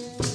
Yeah.